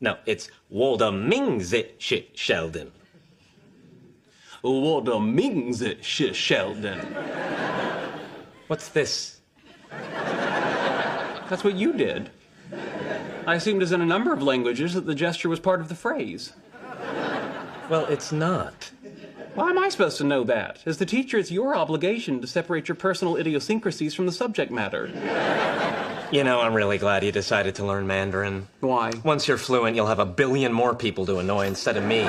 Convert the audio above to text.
No, it's Waldermingsche-Sheldon. Waldermingsche-Sheldon. What's this? That's what you did. I assumed as in a number of languages that the gesture was part of the phrase. Well, it's not. Why am I supposed to know that? As the teacher, it's your obligation to separate your personal idiosyncrasies from the subject matter. You know, I'm really glad you decided to learn Mandarin. Why? Once you're fluent, you'll have a billion more people to annoy instead of me.